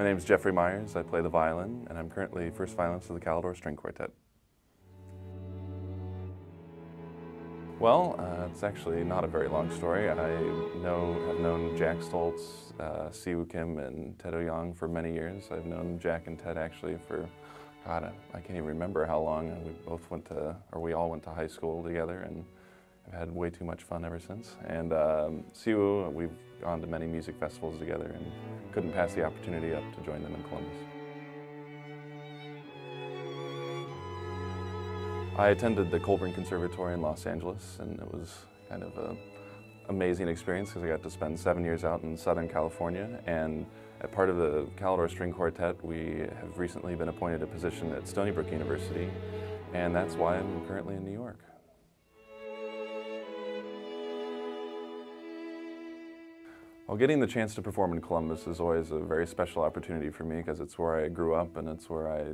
My name is Jeffrey Myers. I play the violin, and I'm currently first violinist of the Calidore String Quartet. Well, uh, it's actually not a very long story. I know, have known Jack Stoltz, uh, Siwoo Kim, and Ted Ouyang for many years. I've known Jack and Ted actually for, God, I can't even remember how long. We both went to, or we all went to high school together, and have had way too much fun ever since. And um, Siwoo, we've gone to many music festivals together, and couldn't pass the opportunity up to join them in Columbus. I attended the Colburn Conservatory in Los Angeles, and it was kind of an amazing experience because I got to spend seven years out in Southern California. And part of the Calidore String Quartet, we have recently been appointed a position at Stony Brook University, and that's why I'm currently in New York. Well, getting the chance to perform in Columbus is always a very special opportunity for me because it's where I grew up and it's where I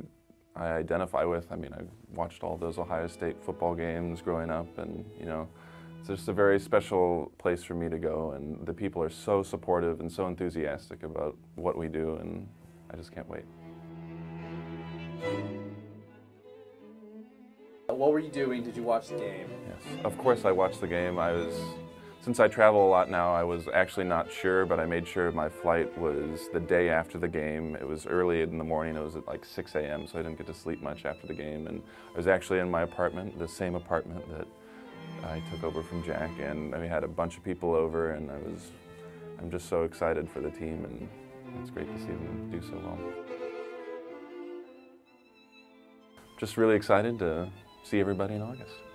I identify with. I mean, I've watched all those Ohio State football games growing up, and you know, it's just a very special place for me to go. And the people are so supportive and so enthusiastic about what we do, and I just can't wait. What were you doing? Did you watch the game? Yes, of course I watched the game. I was since I travel a lot now, I was actually not sure, but I made sure my flight was the day after the game. It was early in the morning, it was at like 6 a.m., so I didn't get to sleep much after the game. And I was actually in my apartment, the same apartment that I took over from Jack, and we had a bunch of people over, and I was, I'm just so excited for the team, and it's great to see them do so well. Just really excited to see everybody in August.